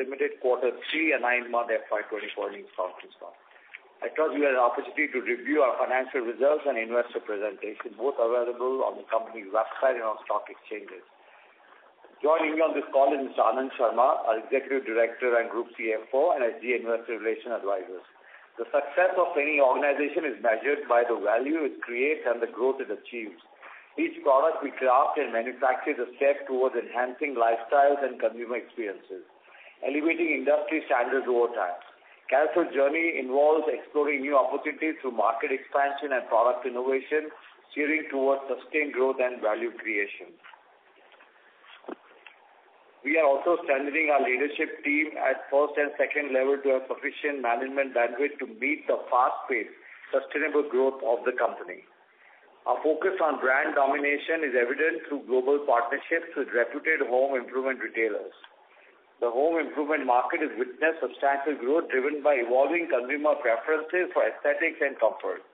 Limited quarter three and nine-month FY 2024 earnings conference call. I trust you had an opportunity to review our financial results and investor presentation, both available on the company's website and on stock exchanges. Joining me on this call is Mr. Anand Sharma, our Executive Director and Group CFO, and SGA Investor Relations Advisors. The success of any organization is measured by the value it creates and the growth it achieves. Each product we craft and manufacture is a step towards enhancing lifestyles and consumer experiences, elevating industry standards over time. Carysil's journey involves exploring new opportunities through market expansion and product innovation, steering towards sustained growth and value creation. We are also strengthening our leadership team at first and second level to have sufficient management bandwidth to meet the fast-paced, sustainable growth of the company. Our focus on brand domination is evident through global partnerships with reputed home improvement retailers. The home improvement market has witnessed substantial growth, driven by evolving consumer preferences for aesthetics and comfort.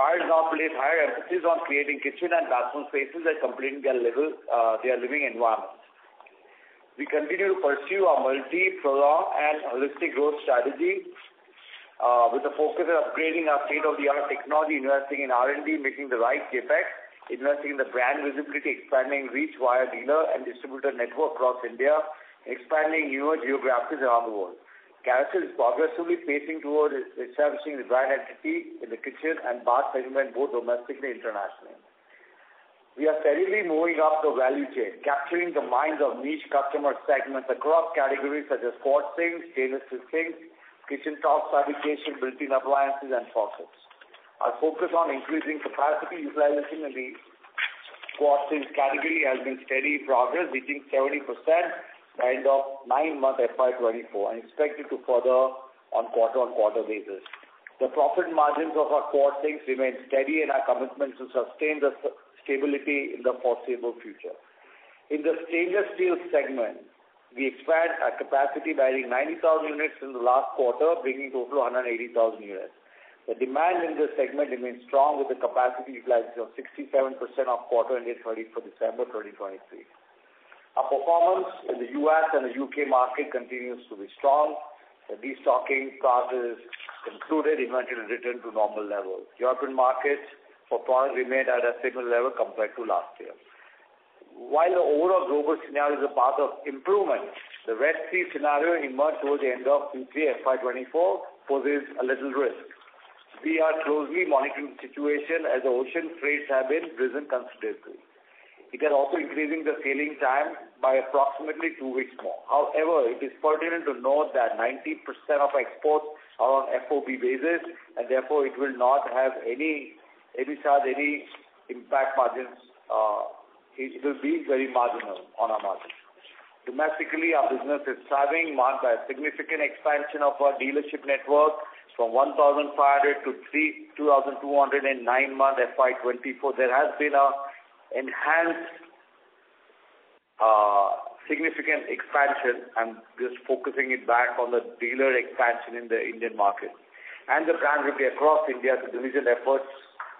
Buyers now place higher emphasis on creating kitchen and bathroom spaces that complete their level, uh, their living environments. We continue to pursue our multi-pronged and holistic growth strategy, uh, with a focus on upgrading our state-of-the-art technology, investing in R&D, making the right CapEx, investing in the brand visibility, expanding reach via dealer and distributor network across India, expanding newer geographies around the world. Carysil is progressively pacing towards establishing the brand identity in the kitchen and bath segment, both domestically and internationally. We are steadily moving up the value chain, capturing the minds of niche customer segments across categories such as quartz sinks, stainless sinks, kitchen top fabrication, built-in appliances, and faucets. Our focus on increasing capacity utilization in the quartz sinks category has been steady progress, reaching 70% end of nine-month FY24 and expected to further on quarter-on-quarter basis. The profit margins of our core things remain steady, and our commitment to sustain the stability in the foreseeable future. In the stainless steel segment, we expand our capacity by adding 90,000 units in the last quarter, bringing total 180,000 units. The demand in this segment remains strong, with the capacity utilization of 67% of quarter ended 31st December 2023. Our performance in the U.S. and the U.K. market continues to be strong. The destocking process concluded, inventory returned to normal levels. European markets for product remained at a similar level compared to last year. While the overall global scenario is a path of improvement, the Red Sea scenario emerged towards the end of Q3 FY 2024 poses a little risk. We are closely monitoring the situation as the ocean freights have been risen considerably. It is also increasing the sailing time by approximately two weeks more. However, it is pertinent to note that 90% of exports are on FOB basis, and therefore it will not have any impact margins. Uh, it will be very marginal on our margins. Domestically, our business is thriving, marked by a significant expansion of our dealership network from 1,500 to 2,200 in nine-month FY 2024. There has been an enhanced uh, significant expansion. I'm just focusing it back on the dealer expansion in the Indian market. And the brand be across India through diligent efforts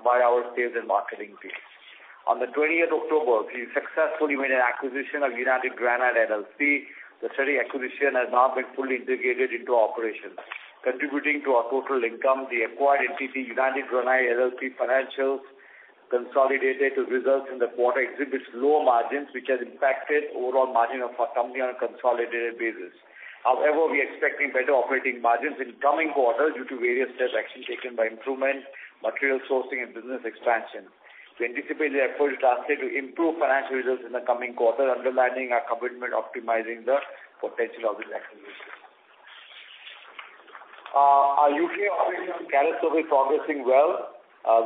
by our sales and marketing team. On the 20th October, we successfully made an acquisition of United Granite LLC. The said acquisition has now been fully integrated into operations. Contributing to our total income, the acquired entity, United Granite LLC financials consolidated results in the quarter exhibits lower margins, which has impacted overall margin of our company on a consolidated basis. However, we are expecting better operating margins in coming quarters due to various steps actually taken by improvement, material sourcing, and business expansion. We anticipate the efforts translate to improve financial results in the coming quarter, underlining our commitment optimizing the potential of this acquisition. Uh, our U.K. operations, Carysil, is progressing well.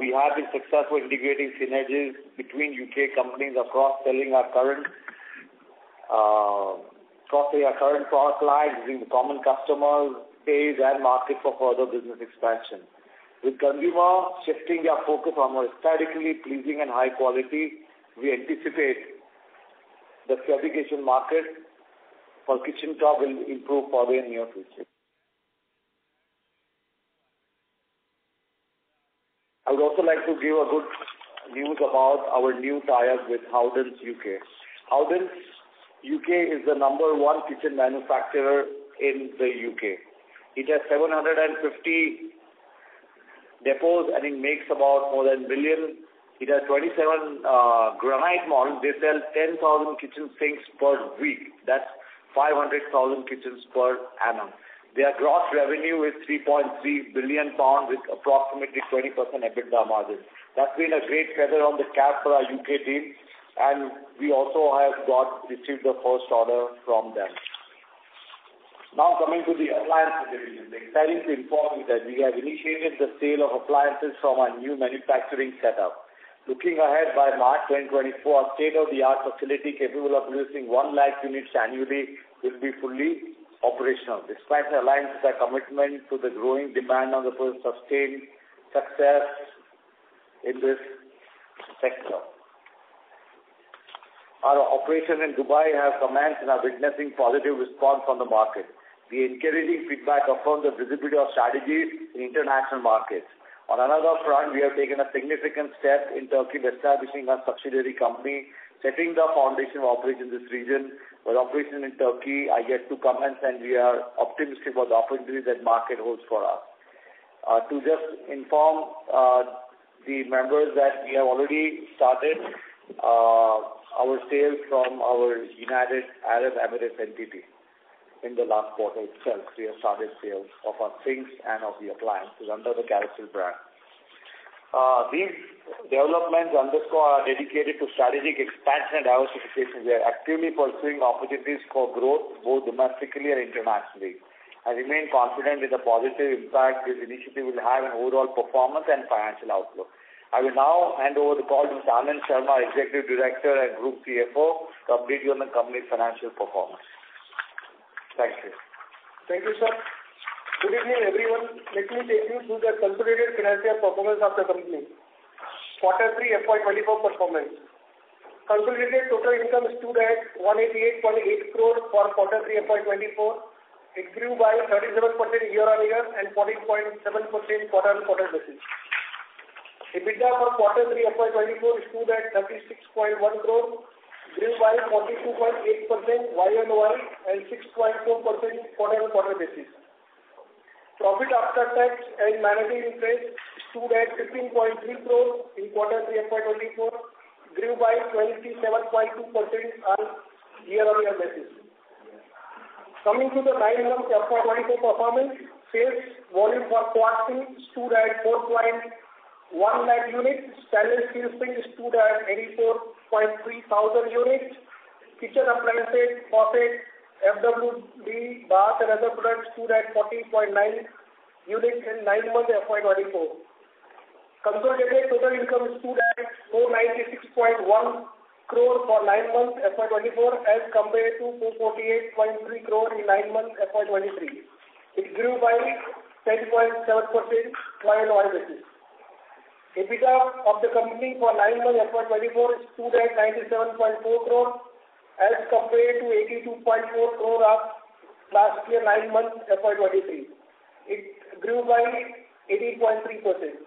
We have been successful integrating synergies between U.K. companies across selling our current uh, across our current product lines using the common customer base and market for further business expansion. With consumer shifting their focus on more aesthetically pleasing and high quality, we anticipate the fabrication market for kitchen top will improve further in near future. I would also like to give a good news about our new tie-up with Howdens UK. Howdens UK is the number one kitchen manufacturer in the U.K. It has 750 depots, and it makes about more than billion. It has 27 uh, granite models. They sell 10,000 kitchen sinks per week. That's 500,000 kitchens per annum. Their gross revenue is 3.3 billion pounds with approximately 20% EBITDA margin. That's been a great feather on the cap for our U.K. team, and we also have got received the first order from them. Now coming to the appliances division. Exciting to inform you that we have initiated the sale of appliances from our new manufacturing setup. Looking ahead, by March 2024, our state-of-the-art facility capable of producing 1 lakh units annually will be fully operational. Aligns with our commitment to the growing demand on the sustained success in this sector. Our operation in Dubai has commenced and are witnessing positive response from the market. The encouraging feedback affirms the visibility of strategies in international markets. On another front, we have taken a significant step in Turkey by establishing a subsidiary company, setting the foundation of operations in this region, where operations in Turkey are yet to commence, and we are optimistic about the opportunities that market holds for us. Uh, to just inform uh, the members that we have already started uh, our sales from our United Arab Emirates entity. In the last quarter itself, we have started sales of our sinks and of the appliances under the Carysil brand. Uh, these developments underscore our dedicated to strategic expansion and diversification. We are actively pursuing opportunities for growth both domestically and internationally. I remain confident in the positive impact this initiative will have on overall performance and financial outlook. I will now hand over the call to Anand Sharma, Executive Director and Group CFO, to update you on the company's financial performance. Thank you. Thank you, sir. Good evening, everyone. Let me take you through the consolidated financial performance of the company. Quarter three FY 24 performance. Consolidated total income stood at 188.8 crore for quarter three FY 24. It grew by 37% year-on-year and 14.7% quarter-on-quarter basis. EBITDA for quarter three FY 24 stood at 36.1 crore, grew by 42.8% year-on-year and 6.4% quarter-on-quarter basis. Profit after tax and managing interest stood at 15.3 crore in quarter three FY 2024, grew by 27.2% on year-on-year basis. Coming to the nine months FY 2024 performance, sales volume for quarter stood at 4.1 lakh units. Stainless steel ring stood at 84.3 thousand units. Kitchen appliances, faucet, FWD, bath and other products stood at 40.9 units in nine months FY 2024. Consolidated total income stood at 496.1 crore for nine months FY 2024 as compared to 448.3 crore in nine months FY 2023. It grew by 10.7% year-on-year basis. EBITDA of the company for nine months FY 2024 stood at 97.4 crore as compared to 82.4 crore of last year nine months FY 2023. It grew by 18.3%.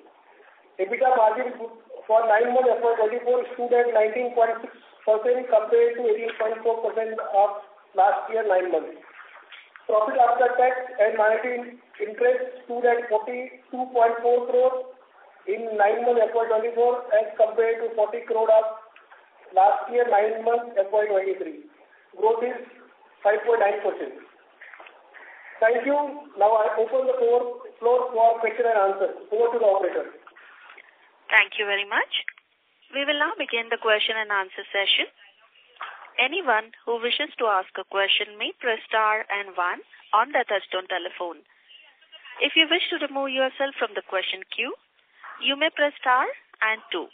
EBITDA margin for nine months FY 2024 stood at 19.6% compared to 18.4% of last year nine months. Profit after tax and managing interest stood at 42.4 crore in nine months FY 2024 as compared to 40 crore of last year nine months FY 2023. Growth is 5.9%. Thank you. Now I open the floor for question and answer. Over to the operator. Thank you very much. We will now begin the question and answer session. Anyone who wishes to ask a question may press star and one on their touchtone telephone. If you wish to remove yourself from the question queue, you may press star and two.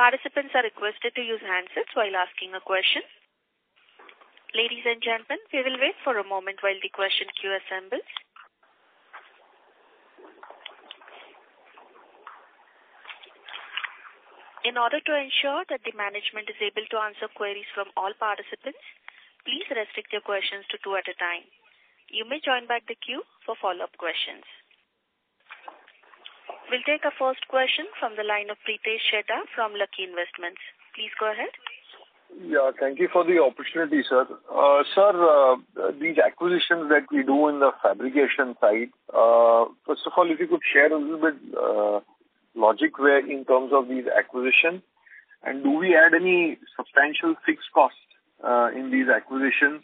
Participants are requested to use handsets while asking a question. Ladies and gentlemen, we will wait for a moment while the question queue assembles. In order to ensure that the management is able to answer queries from all participants, please restrict your questions to two at a time. You may join back the queue for follow-up questions. We'll take our first question from the line of Pritesh Chheda from Lucky Investments. Please go ahead. Yeah, thank you for the opportunity, sir. Uh, Sir, uh, these acquisitions that we do in the fabrication side, uh, first of all, if you could share a little bit uh, logic where in terms of these acquisitions, and do we add any substantial fixed costs in these acquisitions?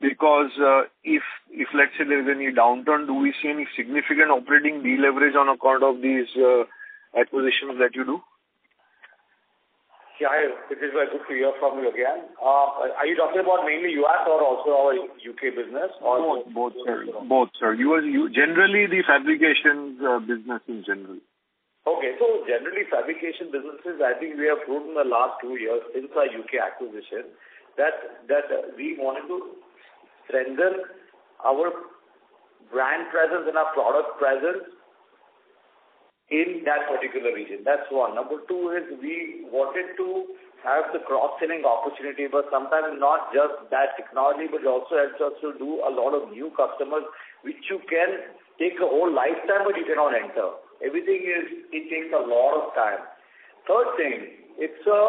Because uh, if if let's say there is any downturn, do we see any significant operating deleverage on account of these uh, acquisitions that you do? Yeah, it is very good to hear from you again. Uh, are you talking about mainly U.S. or also our U.K. business or? Both, sir. Both, sir. Generally, the fabrication business in general. Okay. So generally, fabrication businesses, I think we have proven in the last two years since our U.K. acquisition that that we wanted to strengthen our brand presence and our product presence in that particular region. That's one. Number two is we wanted to have the cross-selling opportunity, but sometimes not just that technology, but it also helps us to do a lot of new customers, which you can take a whole lifetime, but you cannot enter. Everything is, it takes a lot of time. Third thing, it's a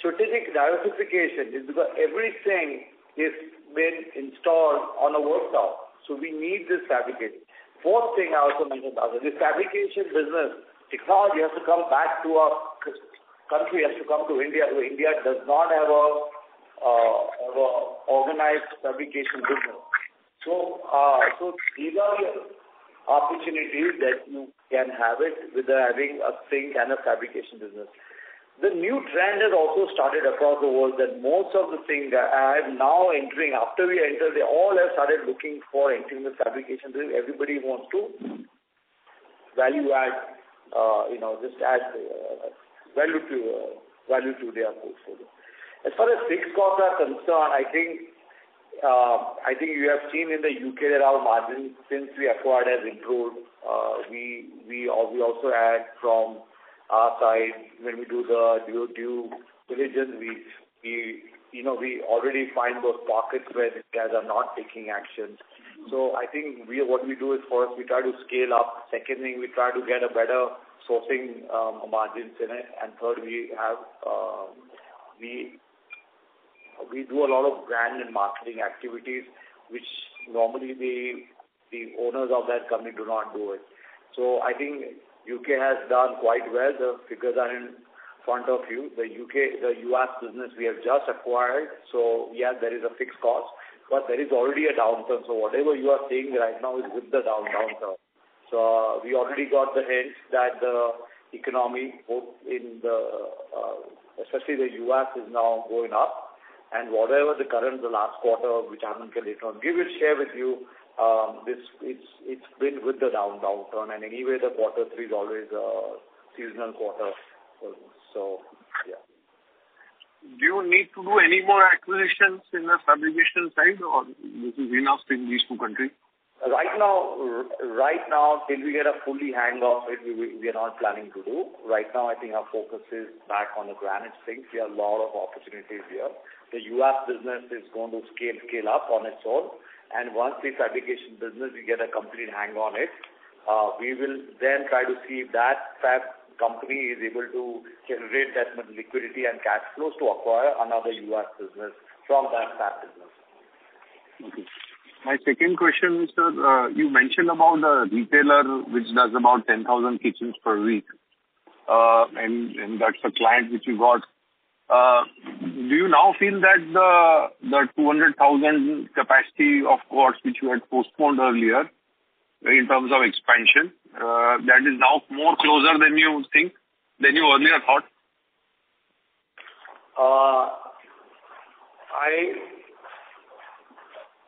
strategic diversification. It's because everything is been installed on a workshop, so we need this fabrication. Fourth thing I also mentioned, this fabrication business technology has to come back to our country, has to come to India. India does not have a uh, organized fabrication business. Uh, so these are the opportunities that you can have it with having a zinc and a fabrication business. The new trend has also started across the world that most of the things are now entering. After we enter, they all have started looking for entering the fabrication. Everybody wants to value add, you know, just add value to value to their portfolio. As far as fixed costs are concerned, I think uh, I think you have seen in the U.K. that our margin since we acquired has improved. uh, We we also add from our side when we do the due diligence, we you know we already find those pockets where these guys are not taking action. So I think what we do is first we try to scale up. Second thing, we try to get a better sourcing margins in it. Third, we have um we we do a lot of brand and marketing activities, which normally the the owners of that company do not do it. So I think U.K. has done quite well. The figures are in front of you. The U.K., the U.S. business we have just acquired. So yeah, there is a fixed cost, but there is already a downturn. So whatever you are seeing right now is with the downturn. So we already got the hint that the economy, both in the, uh, especially the U.S., is now going up. And whatever the current, the last quarter, which Anand can later on give you, share with you, Um, it's been with the down downturn. And anyway, the quarter three is always a seasonal quarter. So, yeah. Do you need to do any more acquisitions in the fabrication side, or this is enough in these two countries? Right now, right now, till we get a fully hang of it, we we are not planning to do. Right now, I think our focus is back on the granite zinc. We have a lot of opportunities here. The U.S. business is going to scale, scale up on its own. And once the fabrication business, we get a complete hang on it, uh, we will then try to see if that fab company is able to generate that much liquidity and cash flows to acquire another U.S. business from that fab business. Okay. My second question is, sir, you mentioned about the retailer which does about 10,000 kitchens per week, uh, and that's a client which you got. Do you now feel that the the 200,000 capacity of quartz which you had postponed earlier in terms of expansion, uh, that is now more closer than you think, than you earlier thought? Uh, I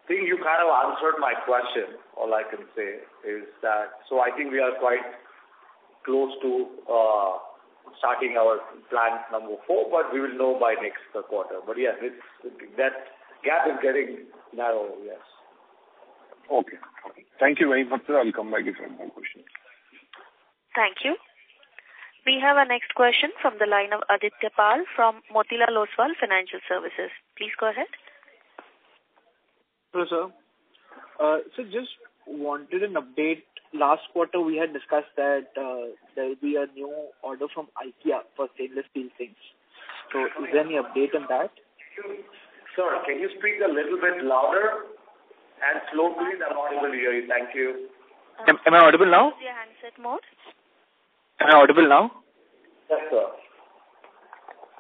think you kind of answered my question. All I can say is that so I think we are quite close to uh, starting our plant number four, but we will know by next quarter. But yes, that gap is getting narrow, yes. Okay. Thank you very much, sir. I'll come back if I have more questions. Thank you. We have our next question from the line of Aditya Pal from Motilal Oswal Financial Services. Please go ahead. Hello, sir. Uh, so Just wanted an update. Last quarter, we had discussed that there will be a new order from IKEA for stainless steel sinks. So is there any update on that? Sir, can you speak a little bit louder and slow, please? I'm not able to hear you. Thank you. Am, am I audible now? Use your handset mode. Am I audible now? Yes, sir.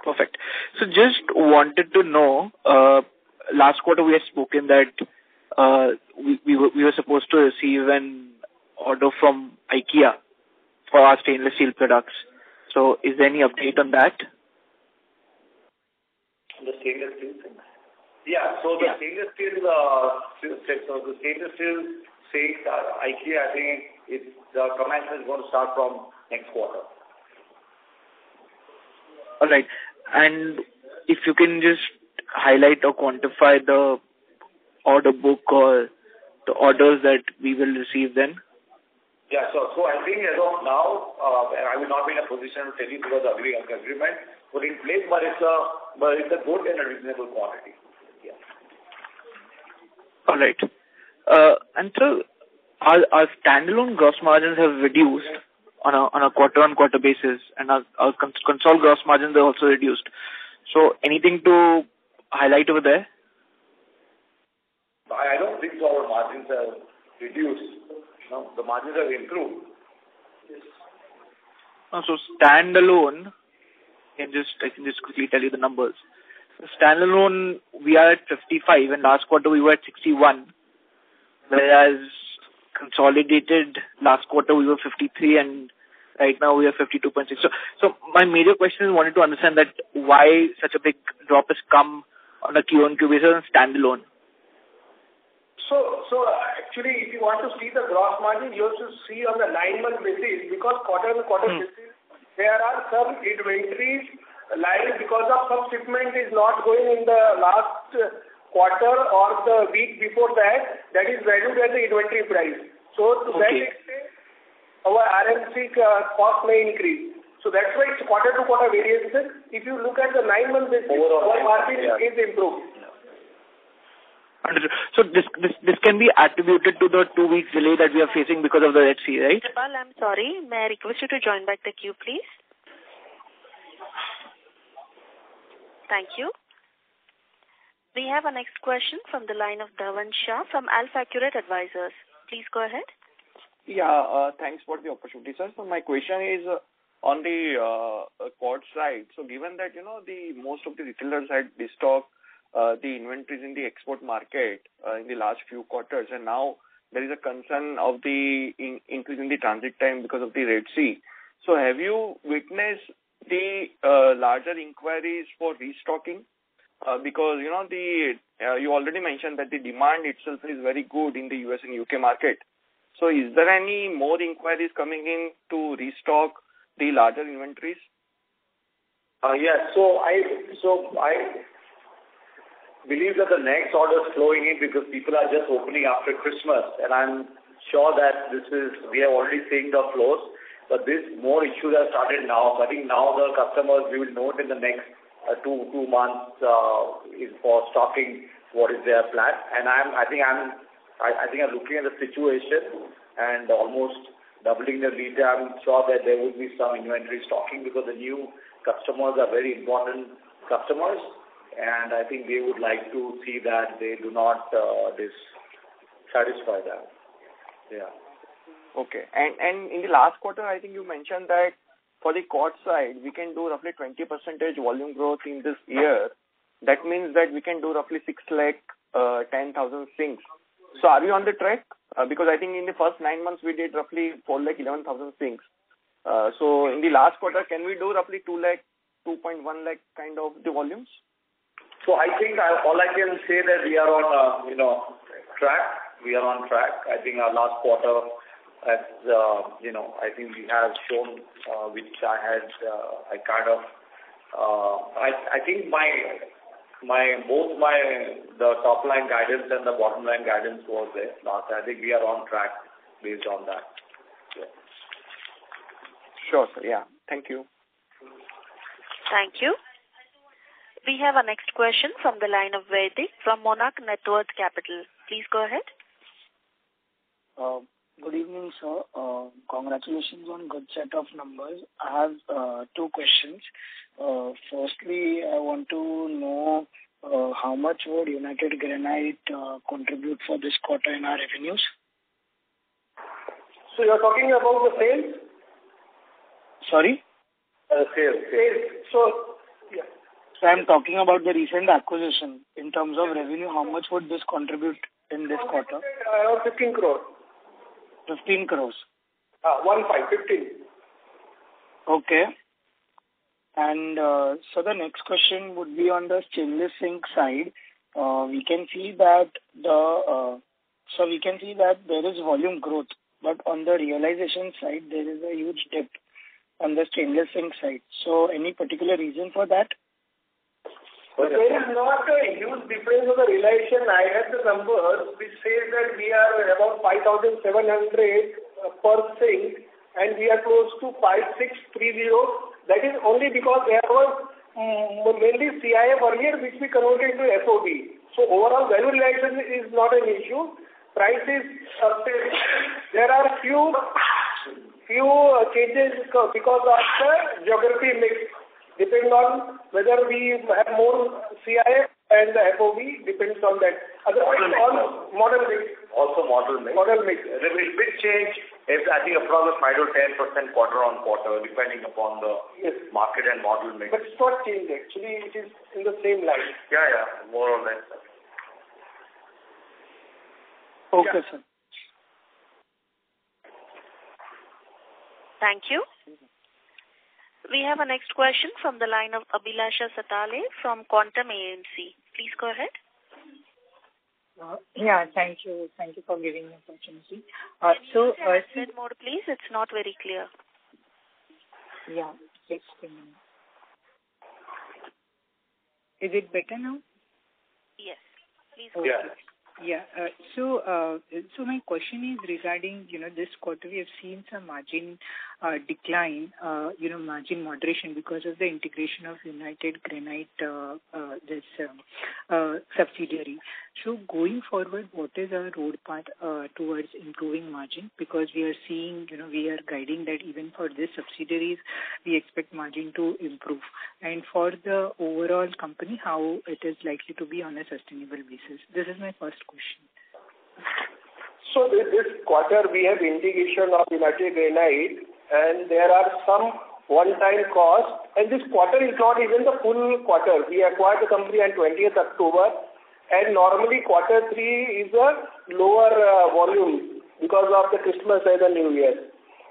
Perfect. So just wanted to know, uh, last quarter we had spoken that uh, we, we, were, we were supposed to receive an order from IKEA for our stainless steel products. So is there any update on that? The stainless steel thing. Yeah. So the Yeah. stainless steel, uh, so the stainless steel sales, uh, IKEA, I think it, the commencement is going to start from next quarter. All right. And if you can just highlight or quantify the order book or the orders that we will receive then? Yeah. So, so I think as of now, uh, I will not be in a position to tell you because the agree- agreement put in place, but it's a, but it's a good and a reasonable quantity. Yeah. All right. Uh, And so our our standalone gross margins have reduced on a on a quarter-on-quarter basis, and our our cons- consolidated gross margins are also reduced. So anything to highlight over there? I, don't think our margins have reduced. No, the margins have improved. No, So standalone, I can just I can just quickly tell you the numbers. So Standalone, we are at 55, and last quarter we were at 61, whereas consolidated last quarter we were 53, and right now we are 52.6. So, so my major question is wanted to understand that why such a big drop has come on a Q-on-Q basis on standalone. So, so actually, if you want to see the gross margin, you have to see on the nine-month basis, because quarter-on-quarter Hmm. basis, there are some inventories lying because of some shipment is not going in the last uh, quarter or the week before that, that is valued as the inventory price. So to that extent, our RMC uh, cost may increase. So that's why it's quarter-to-quarter variation. If you look at the nine-month basis, Overall, our margin is improved. Understood. So this, this, this can be attributed to the two weeks delay that we are facing because of the Red Sea, right? Kripal, I'm sorry. May I request you to join back the queue, please? Thank you. We have our next question from the line of Dhaval Shah from AlfAccurate Advisors. Please go ahead. Yeah, uh, thanks for the opportunity, sir. So my question is uh, on the uh, uh, side. So given that, you know, the most of the retailers had destocked uh, the inventories in the export market uh, in the last few quarters, and now there is a concern of the in- increase in the transit time because of the Red Sea. So have you witnessed the uh, larger inquiries for restocking? Uh, because, you know, the uh, you already mentioned that the demand itself is very good in the US and UK market. So is there any more inquiries coming in to restock the larger inventories? Uh, Yes. So I so I believe that the next order is flowing in because people are just opening after Christmas, and I'm sure that this is, we are already seeing the flows, but this more issues have started now. So I think now the customers, we will note in the next uh, two two months uh, is for stocking what is their plan. And I'm, I think I'm I I think I'm looking at the situation and almost doubling the lead. I'm sure that there will be some inventory stocking because the new customers are very important customers, and I think they would like to see that they do not uh, dissatisfy them. Yeah. Okay. And and in the last quarter, I think you mentioned that for the quartz side, we can do roughly 20 percentage volume growth in this year. That means that we can do roughly 6 lakh uh, 10,000 sinks. So are we on the track? Uh, because I think in the first nine months we did roughly 4 lakh 11,000 sinks. So in the last quarter, can we do roughly 2 lakh, 2.1 lakh kind of the volumes? So I think I, all I can say that we are on, uh, you know, track. We are on track. I think our last quarter, as uh, you know, I think we have shown, uh, which I had, uh, I kind of, uh, I, I think my, my both my the top line guidance and the bottom line guidance was there last. I think we are on track based on that. Yeah. Sure, sir. Yeah. Thank you. Thank you. We have our next question from the line of Vaidik from Monarch Networth Capital. Please go ahead. Uh, Good evening, sir. Um, congratulations on good set of numbers. I have uh, two questions. Uh, firstly, I want to know uh, how much would United Granite contribute for this quarter in our revenues? So you're talking about the sales? Sorry? Sales. Sales. Yeah. I'm talking about the recent acquisition. In terms of revenue, how much would this contribute in this quarter? Around 15 crores. 15 crores. One five, 15. Okay. And uh, so the next question would be on the stainless zinc side. We can see that the uh, so we can see that there is volume growth, but on the realization side, there is a huge dip on the stainless zinc side. So any particular reason for that? There is not a huge difference on the realization. I have the numbers which says that we are about 5,700 uh, per zinc, and we are close to 5,630. That is only because there was mm, mainly CIF earlier, which we converted into FOB. So overall value realization is not an issue. Price is stable. There are few few uh, changes because of the geography mix. Depending on whether we have more CIF and the FOB, depends on that. Otherwise, all model mix. Also model mix. Model mix. There will be big change if I think approximately 5%-10% quarter-on-quarter, depending upon the Yes. market and model mix. But it's not changed actually. It is in the same line. Yeah, yeah. More or less. Okay, sir. Thank you. We have our next question from the line of Abhilasha Satale from Quantum AMC. Please go ahead. Uh, yeah, thank you. Thank you for giving me opportunity. Uh, Can you say a uh, bit more, please? It's not very clear. Yeah. Just a minute. Is it better now? Yes. Please go Yeah. ahead. Yeah. Uh, so uh, so my question is regarding, you know, this quarter we have seen some margin uh, decline, you know, margin moderation because of the integration of United Granite, this um, subsidiary. So going forward, what is our roadmap uh, towards improving margin? Because we are seeing, you know, we are guiding that even for this subsidiaries, we expect margin to improve. And for the overall company, how it is likely to be on a sustainable basis? This is my first question. So this quarter we have integration of United Granite, and there are some one-time costs. And this quarter is not even the full quarter. We acquired the company on 20th October, and normally quarter three is a lower uh, volume because of the Christmas and the New Year.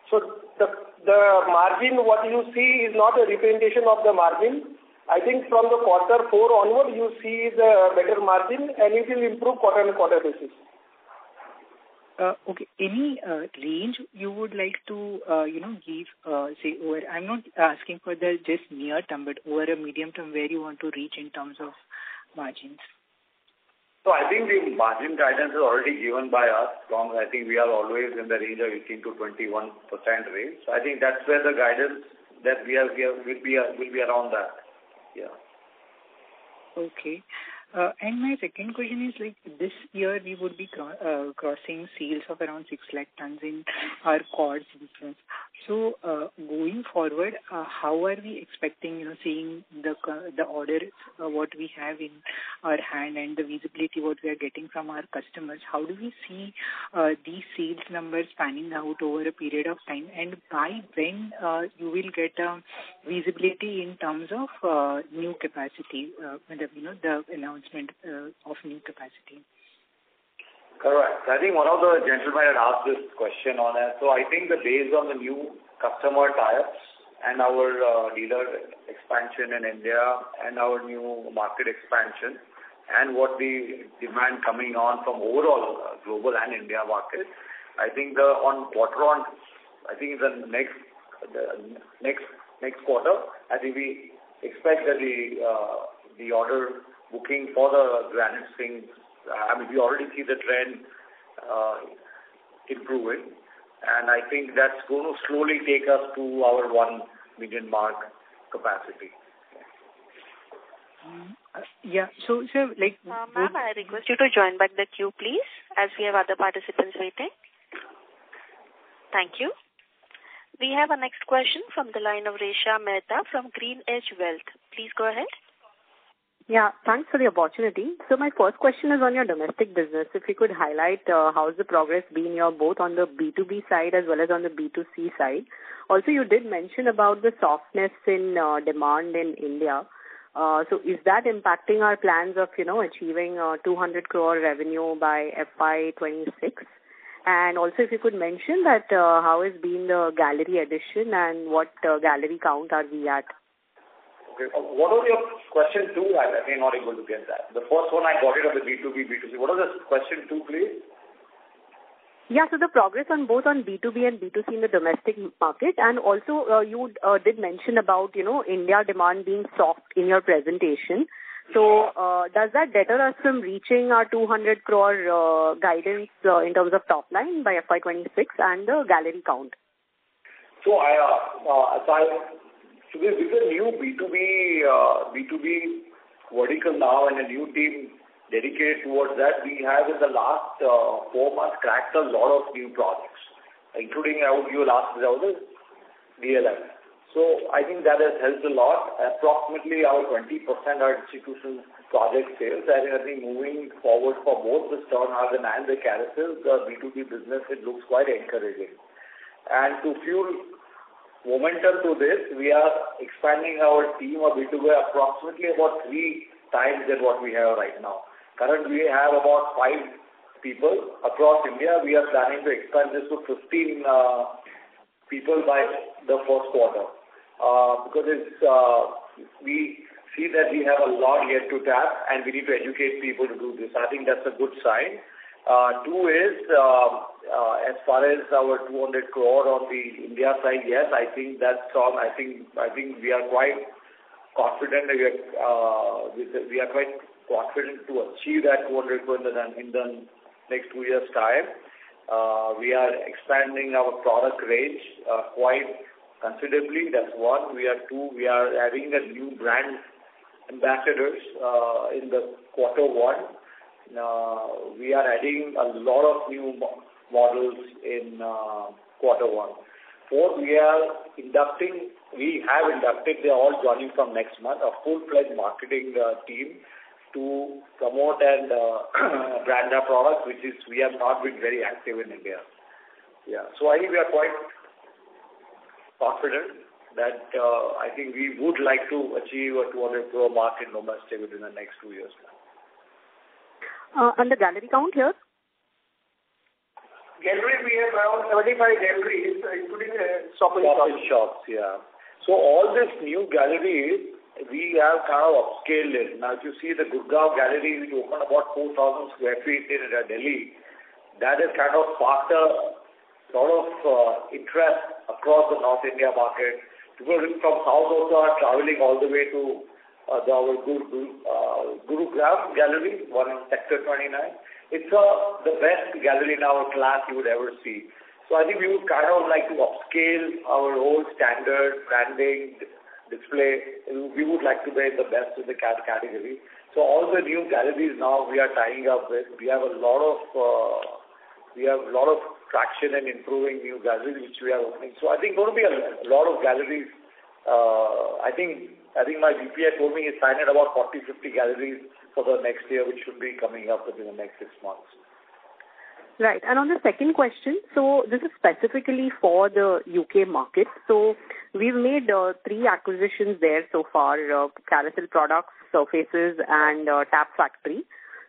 So the the margin what you see is not a representation of the margin. I think from the quarter four onward, you see the better margin, and it will improve quarter-on-quarter basis. Uh, okay. Any uh, range you would like to, you know, give, say, over. I'm not asking for the just near term, but over a medium term, where you want to reach in terms of margins. I think the margin guidance is already given by us. I think we are always in the range of 18%-21% range. So I think that's where the guidance that we have will be will be around that. Yeah. Okay. Uh, and my second question is like this year we would be uh, crossing sales of around 6 lakh tons in our quartz business. So uh, going forward, uh, how are we expecting, you know, seeing the the orders uh, what we have in our hand and the visibility what we are getting from our customers? How do we see these sales numbers panning out over a period of time? And by when you will get visibility in terms of new capacity, you know, the announcement of new capacity? Correct. I think one of the gentlemen had asked this question on it. So I think that based on the new customer tie-ups and our uh, dealer expansion in India and our new market expansion and what the demand coming on from overall uh, global and India market, I think the on quarter-on, I think it's the next next quarter, I think we expect that the uh, the order booking for the granite zinc, I mean, we already see the trend uh, improving, and I think that's going to slowly take us to our 1 million mark capacity. Uh, yeah. Sir, like uh, Ma'am, I request you to join back the queue, please, as we have other participants waiting. Thank you. We have a next question from the line of Resha Mehta from GreenEdge Wealth. Please go ahead. Yeah, thanks for the opportunity. So my first question is on your domestic business. If you could highlight uh, how's the progress been here, both on the B2B side as well as on the B2C side. Also, you did mention about the softness in uh, demand in India. Uh, so is that impacting our plans of, you know, achieving uh, 200 crore revenue by FY 26? And also, if you could mention that uh, how has been the gallery addition and what uh, gallery count are we at? Okay. Uh, what was your question two? I, I am not able to get that. The first one I got it on the B2B, B2C. What was the question two, please? Yeah, so the progress on both on B2B and B2C in the domestic market, and also uh, you uh, did mention about you know India demand being soft in your presentation. So uh, does that deter us from reaching our 200 crore uh, guidance uh, in terms of top line by FY26 and the gallery count? So I, uh, uh, so I so this is a new B2B uh, B2B vertical now and a new team dedicated towards that. We have in the last uh, four months cracked a lot of new projects, including I would last result DLF. So I think that has helped a lot. Approximately our 20% are institutional project sales. I think moving forward for both the Sternhagen and the Carysil, the B2B business, it looks quite encouraging. And to fuel momentum to this, we are expanding our team of B2B approximately about three times than what we have right now. Currently, we have about five people across India. We are planning to expand this to 15 uh, people by the first quarter. Uh, because it's, uh, we see that we have a lot yet to tap, and we need to educate people to do this. I think that's a good sign. Uh, two is, um, uh, as far as our 200 crore on the India side, yes, I think that's strong. I think I think we are quite confident that we are uh, we are quite confident to achieve that 200 crore in the in the next two years' time. Uh, We are expanding our product range uh, quite considerably. That's one. We are two, we are having a new brand ambassadors uh, in the quarter one. Uh, we are adding a lot of new models in uh, quarter one. Fourth, we are inducting, we have inducted, they are all joining from next month, a full-fledged marketing uh, team to promote and brand our products, which is, we have not been very active in India. Yeah, so I think we are quite confident that I think we would like to achieve a 200 crore mark in within the next two years. Uh, and the gallery count here? Gallery, we have around 75 galleries, including uh, shopping shops. shops. Yeah. So all this new galleries, we have kind of upscaled it. Now, if you see the Gurgaon gallery, which opened about 4,000 square feet in uh, Delhi, that has kind of sparked a lot of uh, interest across the North India market. People from South also are traveling all the way to the, our Guru, uh, gallery, one in Sector 29. It's uh, the best gallery in our class you would ever see. So I think we would kind of like to upscale our whole standard branding, display. We would like to be the best in the category. So all the new galleries now we are tying up with, we have a lot of uh, we have a lot of traction and improving new galleries which we are opening. So I think going to be a, a lot of galleries. Uh, I think I think my VP told me he's signed at about 40, 50 galleries for the next year, which should be coming up within the next six months. Right. And on the second question, so this is specifically for the UK market. So we've made uh, three acquisitions there so far, uh, Carysil Products, Surfaces, and uh, Tap Factory.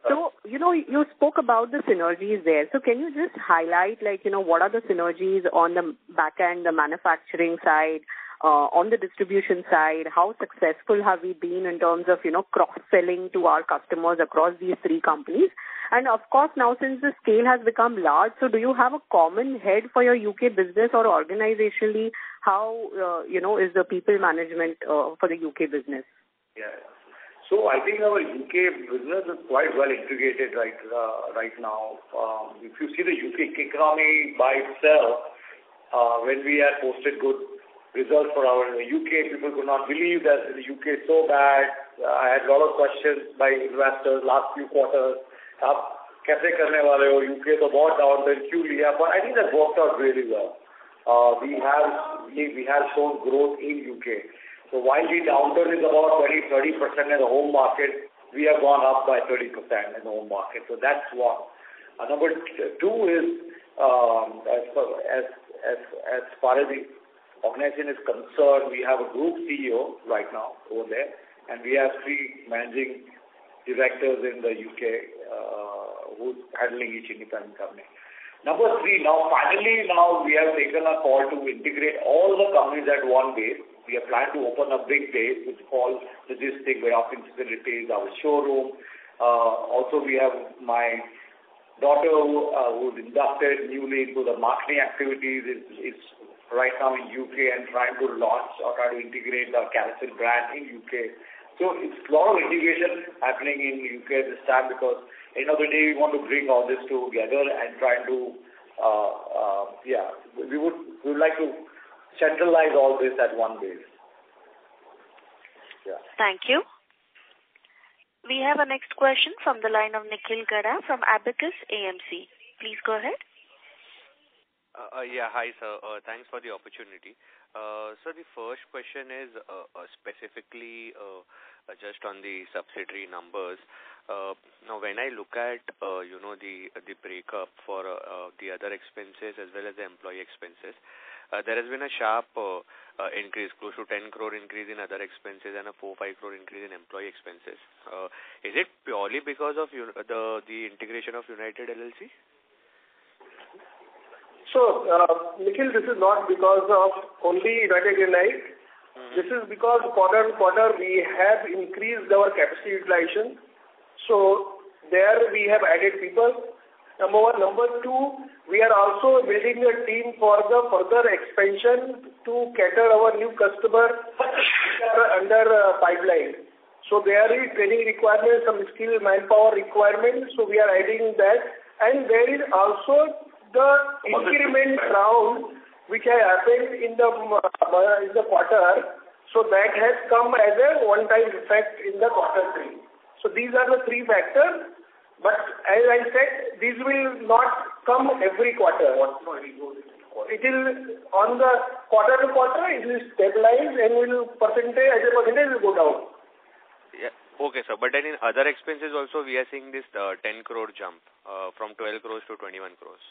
So, you know, you spoke about the synergies there. So can you just highlight, like, you know, what are the synergies on the back end, the manufacturing side, uh, on the distribution side, how successful have we been in terms of, you know, cross-selling to our customers across these three companies? And of course, now since the scale has become large, so do you have a common head for your UK business or organizationally, how, uh, you know, is the people management uh, for the UK business? Yeah. So I think our UK business is quite well integrated right uh, right now. Um, if you see the UK economy by itself, uh, when we had posted good results for our UK. People could not believe that the UK is so bad. Uh, I had a lot of questions by investors last few quarters. आप कैसे करने वाले हो UK तो बहुत down then क्यों लिया but I think that worked out really well we have shown growth in U.K. While the downturn is about 20%-30% in the home market, we have gone up by 30% in the home market. That's one. Number two is, as far as the organization is concerned, we have a group CEO right now over there, and we have three managing directors in the U.K. Uh, who's handling each independent company. Number three, now finally, now we have taken a call to integrate all the companies at one base. We are planning to open a big base, which is called logistic warehousing facilities, our showroom. Uh, also, we have my daughter uh, who's inducted newly into the marketing activities, is right now in U.K. and trying to launch or try to integrate the Carysil brand in U.K. So it's a lot of integration happening in U.K. this time because end of the day, we want to bring all this together and try to uh, uh, yeah, We would we would like to centralize all this at one base. Yeah. Thank you. We have a next question from the line of Nikhil Gada from Abacus AMC. Please go ahead. Yeah. Hi, sir. Uh, Thanks for the opportunity. Uh, so the first question is uh, specifically uh, just on the subsidiary numbers. Uh, now, when I look at uh, you know the the breakup for uh, the other expenses as well as the employee expenses, uh, there has been a sharp uh, uh, increase, close to 10 crore increase in other expenses and a 4-5 crore increase in employee expenses. Uh, Is it purely because of the the integration of United LLC? Uh, Nikhil, this is not because of only United Granite. Mm-hmm. This is because quarter-on-quarter, we have increased our capacity utilization. So, there we have added people, number one. Number two, we are also building a team for the further expansion to cater our new customer under uh, pipeline. So, there is training requirements, some skilled manpower requirements, so we are adding that. And there is also the increment round which has happened in the um, uh, in the quarter. So that has come as a one-time effect in the quarter three. So These are the three factors. But as I said, these will not come every quarter. It will, on the quarter-to-quarter, it will stabilize and will percentage as a percentage will go down. Yeah. Okay, sir. But then in other expenses also, we are seeing this uh, 10 crore jump uh, from 12 crores to 21 crores.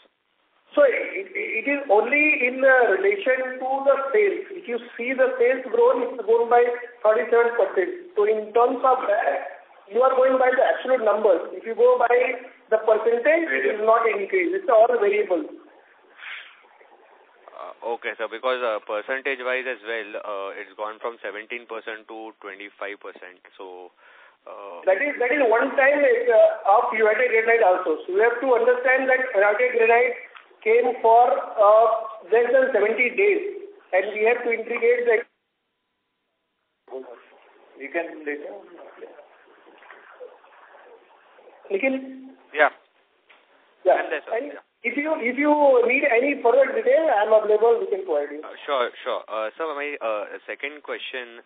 So, it is only in relation to the sales. If you see the sales growth, it's grown by 37%. So in terms of that, you are going by the absolute numbers. If you go by the percentage, it is not increased. It's all variable. Okay, sir. Because uh, percentage-wise as well, it's gone from 17% to 25%. So, uh, that is one time of United Granite also. So we have to understand that United Granite came for less than 70 days, and we have to integrate the You can later. Nikhil? Yeah. Yeah. I'm there, sir. If you need any further detail, I'm available. We can provide you. Sure. Sure. Sir, my second question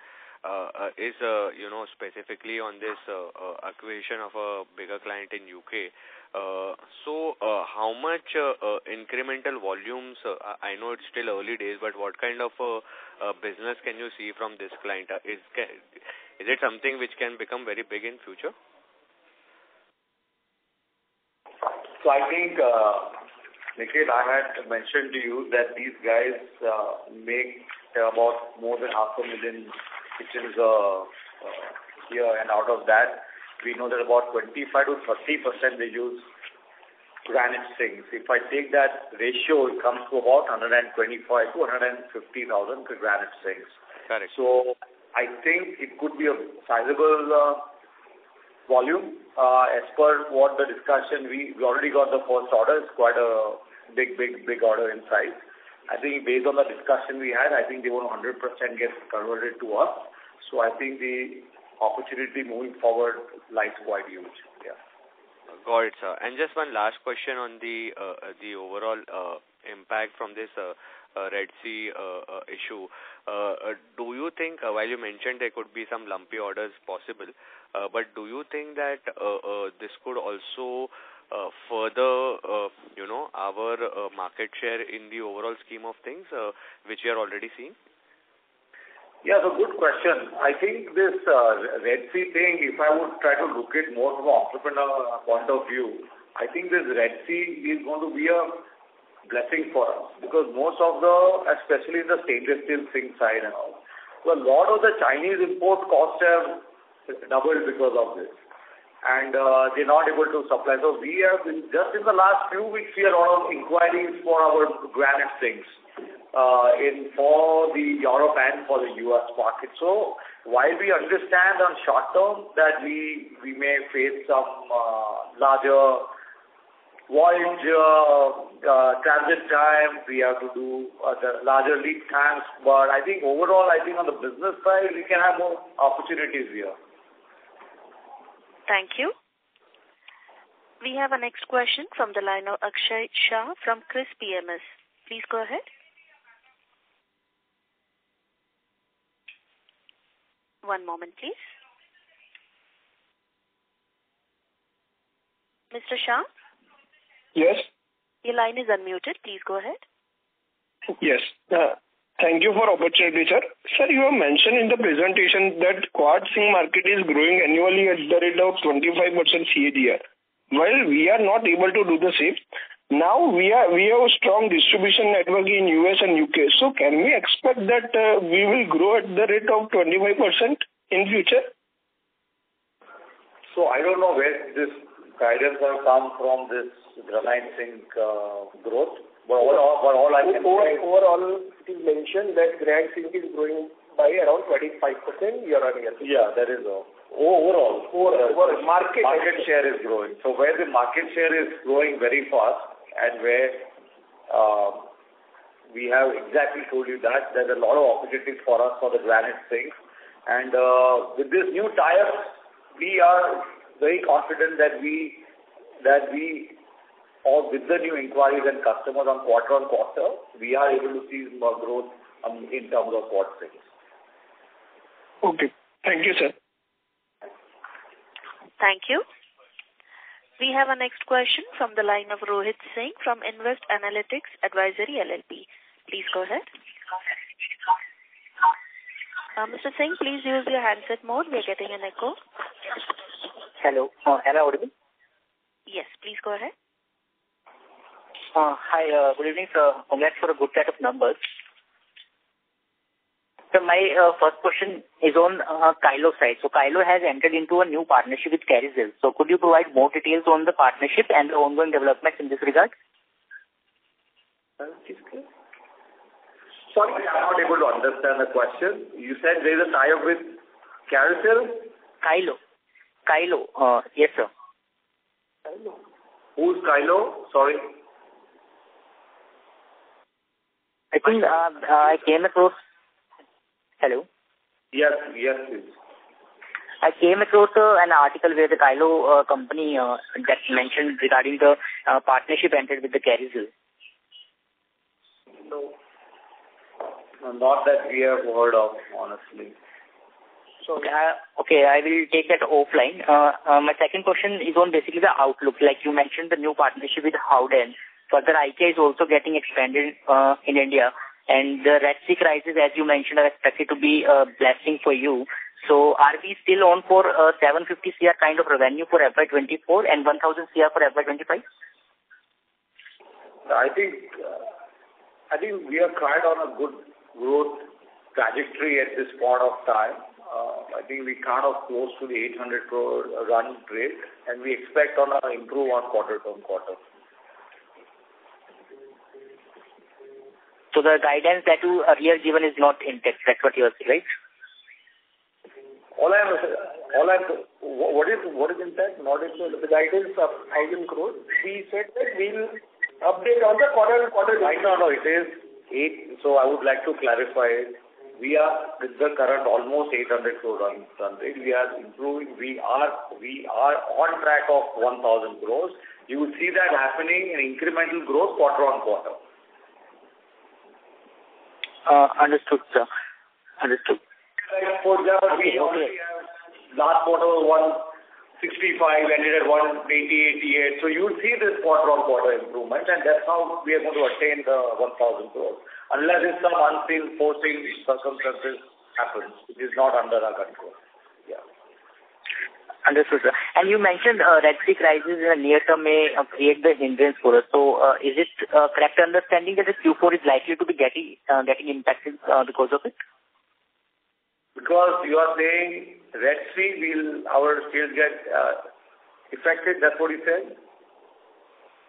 is uh, you know, specifically on this uh, uh, acquisition of a bigger client in U.K. Uh, so, uh, how much uh, incremental volumes, I know it's still early days, but what kind of business can you see from this client? Is is it something which can become very big in future? So I think, Nikhil, I had mentioned to you that these guys make about more than half a million kitchens a year. And out of that, we know that about 25%-30% they use granite sinks. If I take that ratio, it comes to about 125,000-150,000 granite sinks. Correct. So I think it could be a sizable uh, volume. Uh, as per what the discussion, we already got the first order. It's quite a big big, big order in size. I think based on the discussion we had, I think they want 100% get converted to us. So I think the opportunity moving forward lies quite huge. Yeah. Got it, sir. And just one last question on the uh, the overall uh, impact from this uh, Red Sea issue. Do you think, while you mentioned there could be some lumpy orders possible, but do you think that this could also further, you know, our market share in the overall scheme of things, which we are already seeing? Yeah, so good question. I think this uh, Red Sea thing, if I would try to look at more from an entrepreneur point of view, I think this Red Sea is going to be a blessing for us because most of the, especially in the stainless steel sink side and all, so a lot of the Chinese import costs have doubled because of this, and they're not able to supply. So we have been, just in the last few weeks, we have a lot of inquiries for our granite sinks Uh, in for the Europe and for the US market. So while we understand on short term that we we may face some uh, larger voyage uh, transit time, we have to do the larger lead times. But I think overall, I think on the business side, we can have more opportunities here. Thank you. We have our next question from the line of Akshay Shah from Chris PMS. Please go ahead. One moment, please. Mr. Shah? Yes. Your line is unmuted. Please go ahead. Yes. Uh, thank you for opportunity, sir. Sir, you have mentioned in the presentation that quartz sink market is growing annually at the rate of 25% CAGR. While we are not able to do the same, now we are we have a strong distribution network in U.S. and U.K. So can we expect that uh, we will grow at the rate of 25% in future? So I don't know where this guidance has come from, this granite sink uh, growth. But all I can say- Overall, it is mentioned that granite sink is growing by around 25% year-on-year. Yeah, that is overall. Overall, market- Market share is growing. So where the market share is growing very fast and where um, we have exactly told you that there's a lot of opportunities for us for the granite sink. And uh, with this new tie-up, we are very confident that we that we or with the new inquiries and customers on quarter-on-quarter, we are able to see more growth um, in terms of quartz sink. Okay. Thank you, sir. Thank you. We have our next question from the line of Rohit Singh from Invest Analytics Advisory LLP. Please go ahead. Uh, Mr. Singh, please use your handset mode. We are getting an echo. Hello. Am I audible? Yes, please go ahead. Uh, Hi, uh, good evening, sir. Congrats for a good set of numbers. So my uh, first question is on uh, Kylo side. So Kylo has entered into a new partnership with Carysil. So could you provide more details on the partnership and the ongoing developments in this regard? Sorry, I'm not able to understand the question. You said there is a tie-up with Carysil? Kylo. Kylo, uh, yes, sir. Kylo. Who's Kylo? Sorry. I think, I came across... Hello? Yes. Yes, please. I came across uh, an article where the Kylo uh, company uh, that mentioned regarding the partnership entered with the Carysil. No. Not that we have heard of, honestly. So, okay, I will take that offline. uh, My second question is on basically the outlook. Like you mentioned, the new partnership with Howden. Further, IKEA is also getting expanded uh, in India, and the Red Sea crisis, as you mentioned, are expected to be a blessing for you. So are we still on for a 750 crore kind of revenue for FY24 and 1,000 crore for FY25? I think, I think we are quite on a good growth trajectory at this point of time. Uh, I think we kind of close to the 800 crore run rate, and we expect on a improve on quarter-on-quarter. So the guidance that you earlier given is not intact, that's what you are saying, right? All I am, all I, am, what is intact? Not intact. The guidance of 1,000 crore. We said that we'll update on the quarter-on-quarter. No, no, it is eight. So I would like to clarify. We are with the current almost 800 crore run rate. We are improving. We are we are on track of 1,000 crores. You will see that happening in incremental growth quarter-on-quarter. Understood, sir. Understood. For example, we have last quarter, was 165, ended at 180, 88. So you will see this quarter-on-quarter improvement, and that's how we are going to attain the 1,000 crore. Unless some unseen, foreseen circumstances happens, which is not under our control. Understood, sir. And you mentioned uh, Red Sea crisis in the near term may create the hindrance for us. So, uh, is it correct understanding that the Q4 is likely to be getting uh, getting impacted uh, because of it? Because you are saying Red Sea will our sales get uh, affected, that's what you said?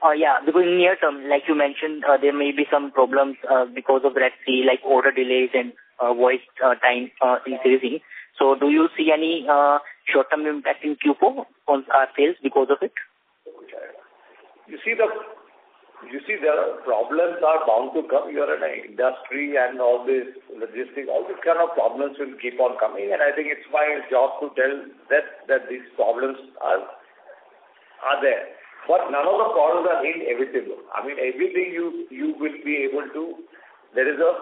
Uh, Yeah, because in near term, like you mentioned, uh, there may be some problems uh, because of Red Sea, like order delays and uh, voice uh, time uh, increasing. So do you see any short-term impact in Q4 on our sales because of it? You see, the you see the problems are bound to come. You are in an industry and all this logistics, all these kind of problems will keep on coming, and I think it's my job to tell that that these problems are there. But none of the problems are inevitable. I mean, everything you you will be able to... There is a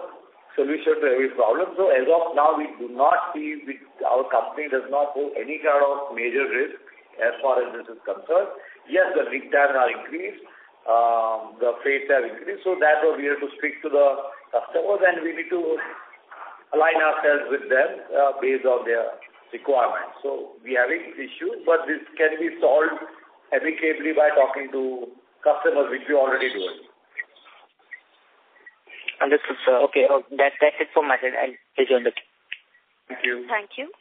solution to every problem. So as of now, we do not see our company does not hold any kind of major risk as far as this is concerned. Yes, the lead times are increased, um, the freights have increased, so that we have to speak to the customers, and we need to align ourselves with them, uh, based on their requirements. So we are having issues, but this can be solved amicably by talking to customers, which we already doing. Understood, sir. Okay, that that's it from my side. I'll rejoin the queue. Thank you. Thank you.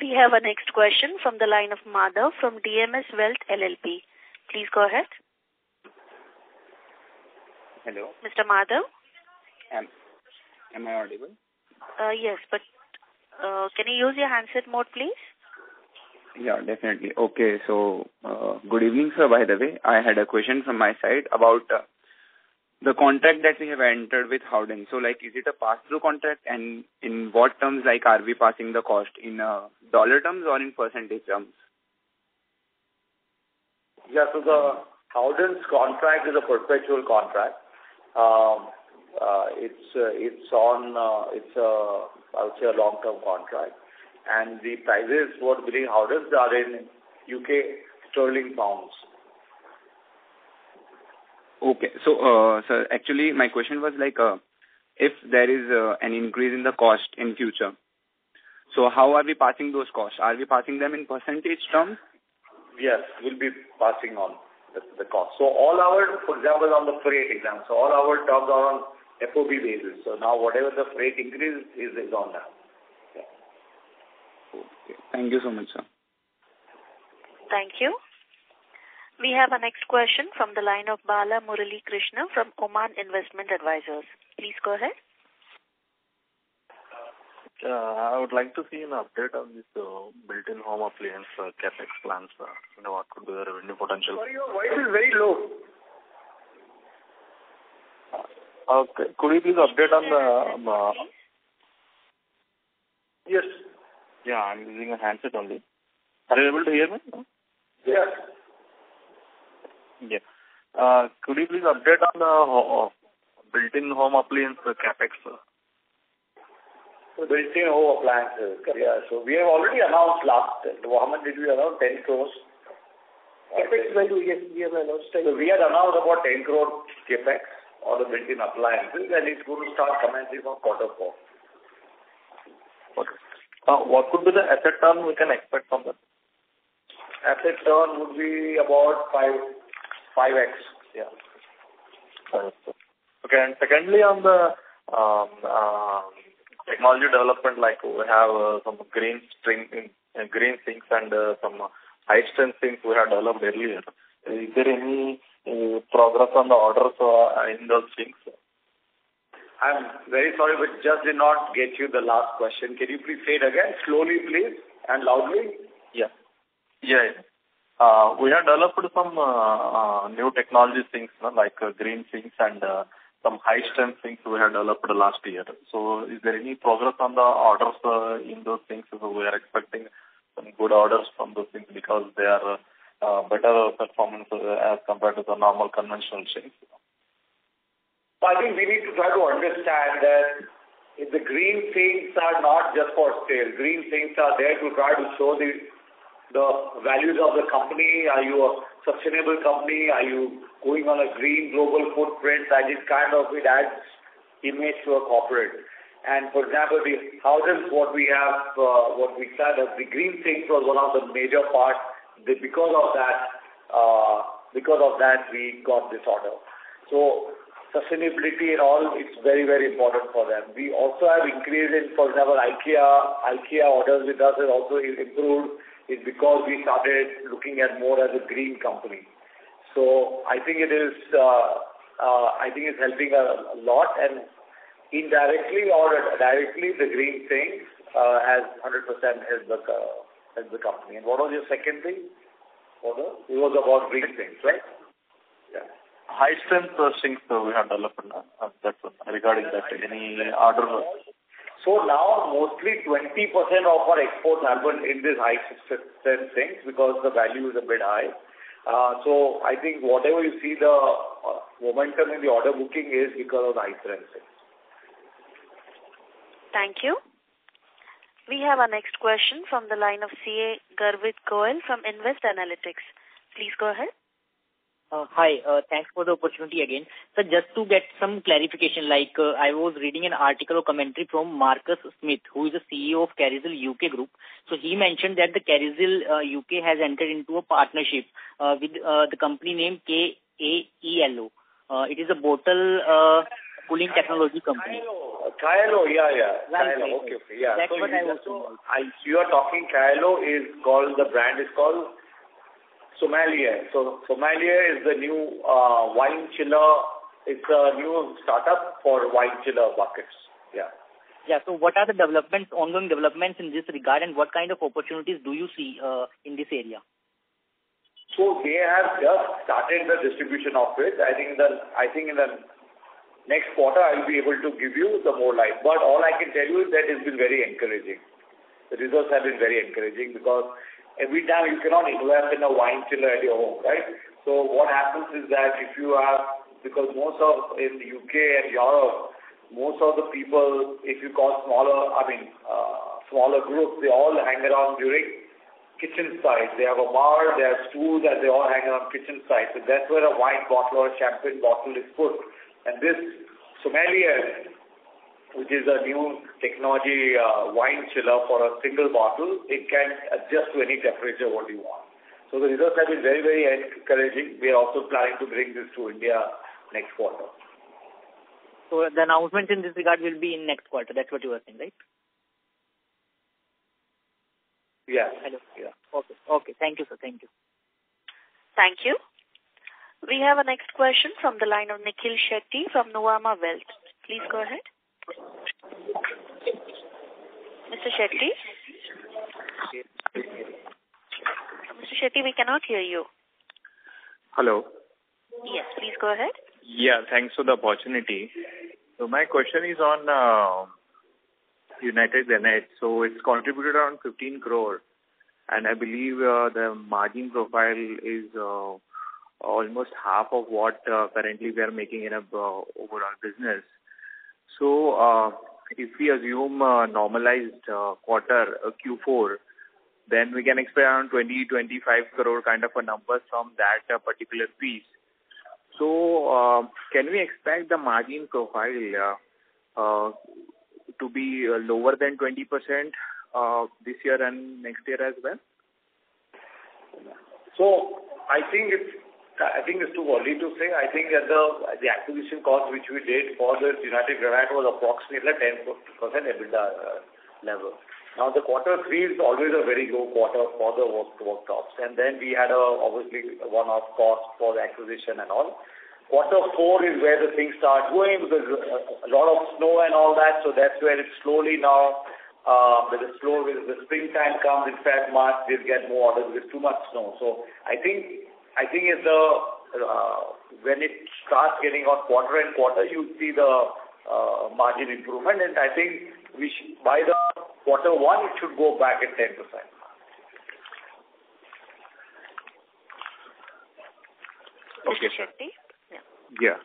We have our next question from the line of Madhav from DMS Wealth LLP. Please go ahead. Hello. Mr. Madhav? Am I audible? Yes, but uh, can you use your handset mode, please? Yeah, definitely. Okay. So, uh, good evening, sir, by the way. I had a question from my side about the contract that we have entered with Howden. So, like, is it a pass-through contract? And in what terms, like, are we passing the cost, in uh, dollar terms or in percentage terms? Yeah, so the Howden's contract is a perpetual contract. Um, uh, it's uh, it's on, I would say, a long-term contract. And the prices for billing Howden's are in UK sterling pounds. Okay. So, uh, sir, actually, my question was like, uh, if there is uh, an increase in the cost in future, so how are we passing those costs? Are we passing them in percentage terms? Yes, we'll be passing on the cost. So all our, for example, on the freight example, so all our terms are on FOB basis. So now whatever the freight increase is on that. Yeah. Okay. Thank you so much, sir. Thank you. We have our next question from the line of Bala Murali Krishna from Oman Investment Advisors. Please go ahead. Uh, I would like to see an update on this uh, built-in home appliance uh, CapEx plans. You know, what could be the revenue potential? Sorry, your voice is very low. Okay. Could you please update on the, Yes. Yeah, I'm using a handset only. Are you able to hear me? Yes. Yeah. Uh, could you please update on the uh, built-in home appliance CapEx, sir? Built-in home appliances. Yeah. So we have already announced last, how much did we announce? 10 crore. CapEx value, yes, we have announced 10. We had announced about 10 crore CapEx on the built-in appliances, and it's going to start commencing from quarter four. Okay. Uh, what could be the asset turn we can expect from that? Asset turn would be about 5, 5x. Yeah. Okay. And secondly, on the um, um, technology development, like we have uh, some green things, uh, green things, and uh, some high-strength sinks we have developed earlier. Is there any progress on the orders in those things? I'm very sorry, but just did not get you the last question. Can you please say it again? Slowly, please, and loudly. Yeah. Yeah. We have developed some uh, uh, new technology sinks, like uh, green things and uh, some high-strength things we have developed last year. So is there any progress on the orders uh, in those things? So we are expecting some good orders from those things because they are uh, better performance as compared to the normal conventional sinks. I think we need to try to understand that the green things are not just for sale. Green things are there to try to show the the values of the company. Are you a sustainable company? Are you going on a green global footprint? That is kind of it adds image to a corporate. And for example, the Howdens, what we have, what we said as the green things was one of the major parts. Because of that, uh, because of that, we got this order. So sustainability and all, it's very, very important for them. We also have increased in, for example, IKEA. IKEA orders with us has also improved. It's because we started looking at more as a green company. So I think it is, uh, uh, I think it's helping a lot and indirectly or directly, the green thing uh, has 100% helped the company. And what was your second thing? It was about green things, right? Yeah. High strength sinks we have developed. That's regarding that. Any order? So now mostly 20% of our exports happen in this high strength things because the value is a bit high. Uh, so I think whatever you see the uh, momentum in the order booking is because of the high strength sinks. Thank you. We have our next question from the line of CA Garvit Goyal from Invest Analytics. Please go ahead. Uh, hi. Uh, thanks for the opportunity again. So just to get some clarification, like, uh, I was reading an article or commentary from Marcus Smith, who is the CEO of Carysil UK Group. So he mentioned that the Carysil UK has entered into a partnership with the company named KAELO. It is a bottle cooling technology company. KAELO. Yeah, yeah. Right. KAELO. Okay. Yeah. That's what I was saying. You are talking KAELO is called, the brand is called Sommelier. Sommelier is the new uh, wine chiller. It's a new startup for wine chiller buckets. Yeah. Yeah. So what are the developments, ongoing developments in this regard, and what kind of opportunities do you see uh, in this area? So they have just started the distribution of it. I think the I think in the next quarter, I'll be able to give you the more light. But all I can tell you is that it's been very encouraging. The results have been very encouraging because every time you cannot invest in a wine chiller at your home, right? So what happens is that if you have, because most of in the U.K. and Europe, most of the people, if you call smaller, I mean, uh, smaller groups, they all hang around during kitchen side. They have a bar, they have stools, and they all hang around kitchen side. So that's where a wine bottle or a champagne bottle is put. And this Sommelier, which is a new technology, uh, wine chiller for a single bottle, it can adjust to any temperature what you want. So the results have been very, very encouraging. We are also planning to bring this to India next quarter. So the announcement in this regard will be in next quarter. That's what you were saying, right? Yes. Hello. Yeah. Okay. Okay. Thank you, sir. Thank you. Thank you. We have a next question from the line of Nikhil Shetty from Nuvama Wealth. Please go ahead. Mr. Shetty? Mr. Shetty, we cannot hear you. Hello. Yes, please go ahead. Yeah, thanks for the opportunity. So my question is on uh, United Granite. It's contributed around 15 crore, and I believe uh, the margin profile is uh, almost half of what currently we are making in a overall business. If we assume a normalized uh, quarter, uh, Q4, then we can expect around 20 crore-25 crore kind of a number from that uh, particular piece. So can we expect the margin profile to be lower than 20% this year and next year as well? So I think it's too early to say. I think that the the acquisition cost which we did for the United Granite was approximately 10% EBITDA uh, level. Now the quarter three is always a very low quarter for the work workshops, and then We had a obviously one-off cost for the acquisition and all. Quarter four is where the things start going because uh, a lot of snow and all that. So that's where it's slowly now, uh, with the springtime comes in February, March, we'll get more orders. There's too much snow. So I think it's when it starts getting on quarter and quarter, you'll see the margin improvement. And I think by the quarter one, it should go back at 10%. Okay, sir. Shetty? Yeah.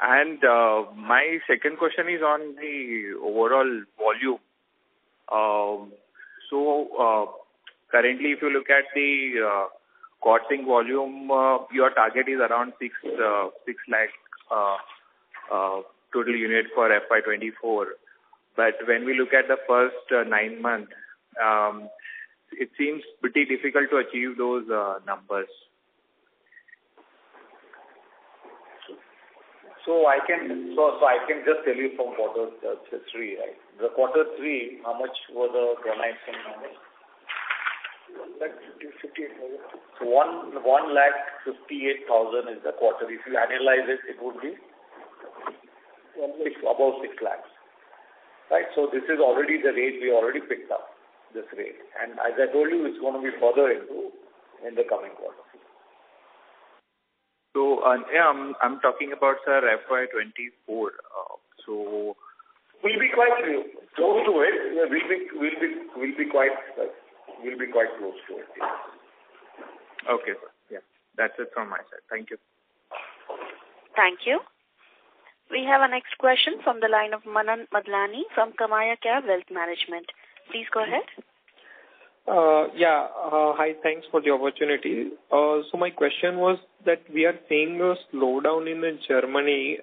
And uh, my second question is on the overall volume. So, uh, currently, if you look at the quartz sink volume, uh, your target is around 6 uh, 6 lakh uh, total unit for FY 24. But when we look at the first nine months, um, it seems pretty difficult to achieve those uh, numbers. So I can so, so I can just tell you from quarter three, right? The quarter three, how much were the granite sink numbers? Like 58,000. So 158,000 is the quarter. If you analyze it, it would be about 6 lakhs. Right? So this is already the rate we already picked up, this rate. And as I told you, it's going to be further improved in the coming quarter. So, uh, yeah, I'm I'm talking about, sir, FY 2024. Uh, so- We'll be quite close to it. We'll be we'll be quite uh, close to it, yes. Okay. Yeah, that's it from my side. Thank you. Thank you. We have our next question from the line of Manan Madlani from KamayaKya Wealth Management. Please go ahead. Uh, Yeah. Uh, Hi, thanks for the opportunity. Uh, So my question was that we are seeing a slowdown in Germany.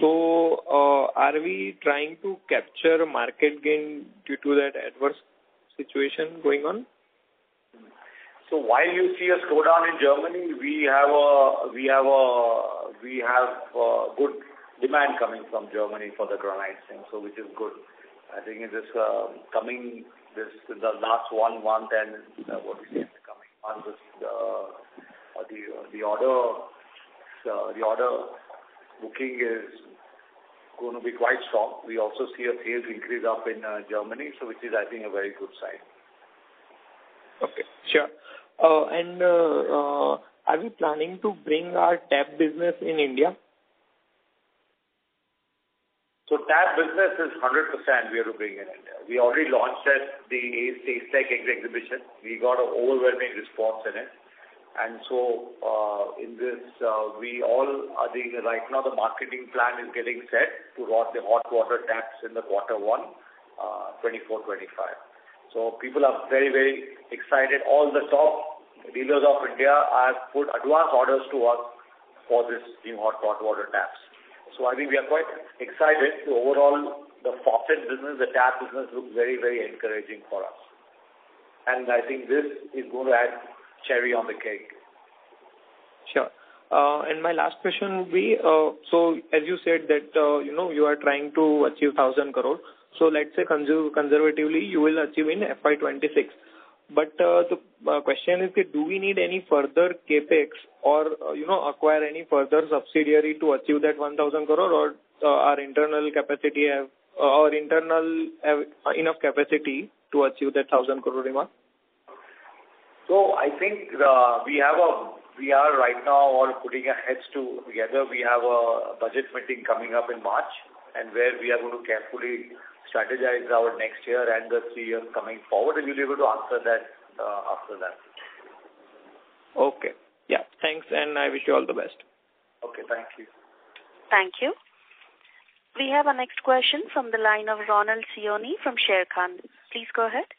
So, uh, are we trying to capture market gain due to that adverse situation going on? So while you see a slowdown in Germany, we have a we have a we have a good demand coming from Germany for the granite sink, so which is good. I think it is uh, coming this the last one month and uh, what we see in the coming months, uh, uh, the order booking is going to be quite strong. We also see a sales increase up in Germany, so which is, I think, a very good sign. Okay, sure. And uh, uh, are we planning to bring our tap business in India? So tap business is 100% we are to bring in India. We already launched at the ACE exhibition. We got an overwhelming response in it. And so, uh, in this, uh, we all are the... Right now, the marketing plan is getting set to launch the hot water taps in the quarter one, uh, 2024, 2025. So people are very, very excited. All the top dealers of India have put advance orders to us for this new hot, water taps. So I think we are quite excited. Overall, the faucet business, the tap business, looks very, very encouraging for us. And I think this is going to add cherry on the cake. Sure. And my last question would be, uh, so as you said that, uh, you know, you are trying to achieve 1,000 crore. So let's say conservatively, you will achieve in FY26. But, uh, the question is do we need any further CapEx or, you know, acquire any further subsidiary to achieve that 1,000 crore, or, uh, our internal capacity have, our internal have enough capacity to achieve that 1,000 crore mark? So I think, uh, we have a we are right now all putting our heads together. We have a budget meeting coming up in March, and where we are going to carefully strategize our next year and the three years coming forward, and we'll be able to answer that, uh, after that. Okay. Yeah, thanks, and I wish you all the best. Okay, thank you. Thank you. We have our next question from the line of Ronald Siyoni from Sharekhan. Please go ahead.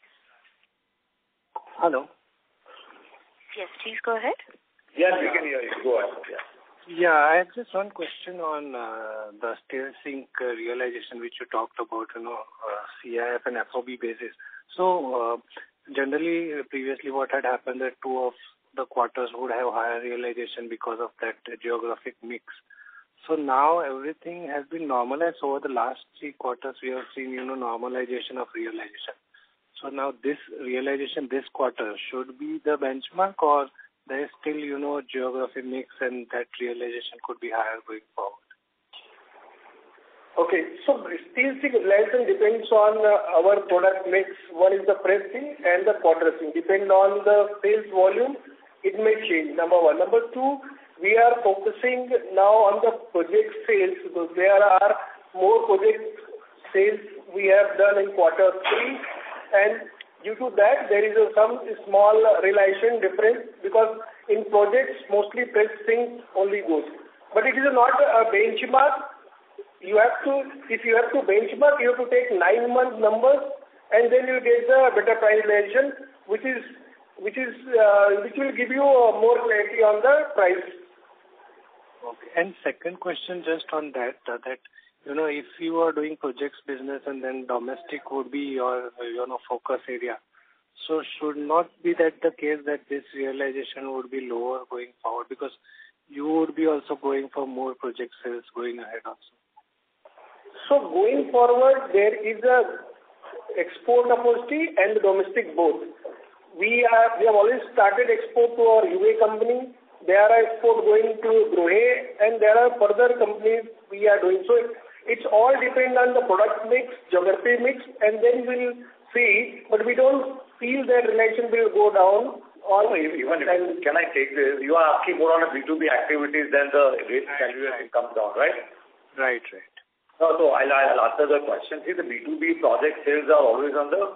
Hello? Yes, please go ahead. Yes, we can hear you. Go ahead. Yeah. Yeah, I have just one question on uh, the steel sink uh, realization, which you talked about, you know, uh, CIF and FOB basis. So, generally, previously, what had happened that two of the quarters would have higher realization because of that geographic mix. So now everything has been normalized. Over the last three quarters, we have seen, you know, normalization of realization. So now this realization this quarter should be the benchmark, or there is still, you know, geographic mix and that realization could be higher going forward? Okay. So steel realization depends on uh, our product mix. One is the press sink and the quartz sink. Depending on the sales volume, it may change, number one. Number two, we are focusing now on the project sales, because there are more project sales we have done in quarter three, and due to that, there is some small realization difference, because in projects, mostly press sink only goes. But it is not a benchmark. You have to... If you have to benchmark, you have to take nine-month numbers, and then you get the better price realization, which is, which is, uh, which will give you more clarity on the price. Okay. And Second question just on that that, if you are doing projects business and then domestic would be your you know, focus area. So should not be that the case that this realization would be lower going forward because you would be also going for more project sales going ahead also. So going forward, there is a export opportunity and domestic both. We have already started export to our UAE company. There are export going to Brunei, and there are further companies we are doing. It's all depend on the product mix, geography mix, and then we'll see. But we don't feel that relation will go down. Always, even if, can I take this? You are asking more on the B2B activities than the realization comes down, right? Right. Right. No, so I'll I'll answer the question. See, the B2B project sales are always on the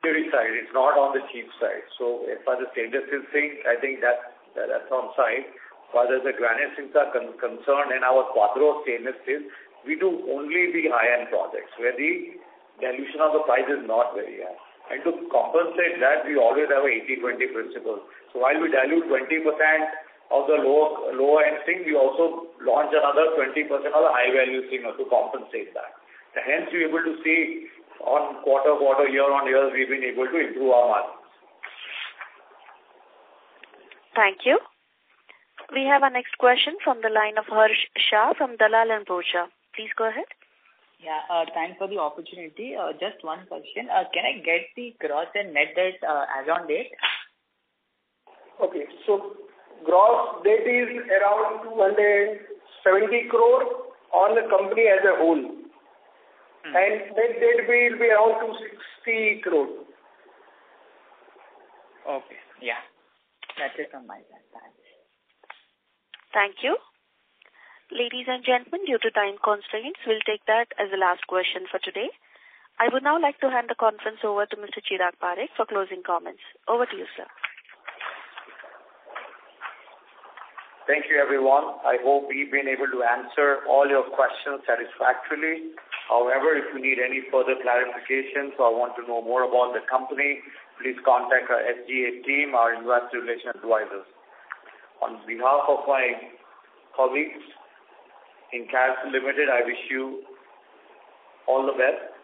heavy side. It's not on the cheap side. So as far as the stainless steel thing, I think that's on side. As far as the granite things are concerned and our Quadro stainless steel, we do only the high-end projects where the dilution of the price is not very high. And to compensate that, we always have a 80/20 principle. So while we dilute 20% of the lower-end thing, we also launch another 20% of the high-value thing to compensate that. Hence, you're able to see on quarter-over-quarter, year-on-year, we've been able to improve our margins. Thank you. We have our next question from the line of Harsh Shah from Dalal & Broacha. Please go ahead. Yeah. Uh, thanks for the opportunity. Uh, Just one question. Uh, Can I get the gross and net debt uh, as on date? Okay. So gross debt is around 270 crore on the company as a whole. And net debt will be around 260 crore. Okay. Yeah. That's it from my side. Thanks. Thank you. Ladies and gentlemen, due to time constraints, we'll take that as the last question for today. I would now like to hand the conference over to Mr. Chirag Parekh for closing comments. Over to you, sir. Thank you, everyone. I hope we've been able to answer all your questions satisfactorily. However, if you need any further clarifications or want to know more about the company, please contact our SGA team, our investor relation advisors. On behalf of my colleagues in CARE Limited, I wish you all the best.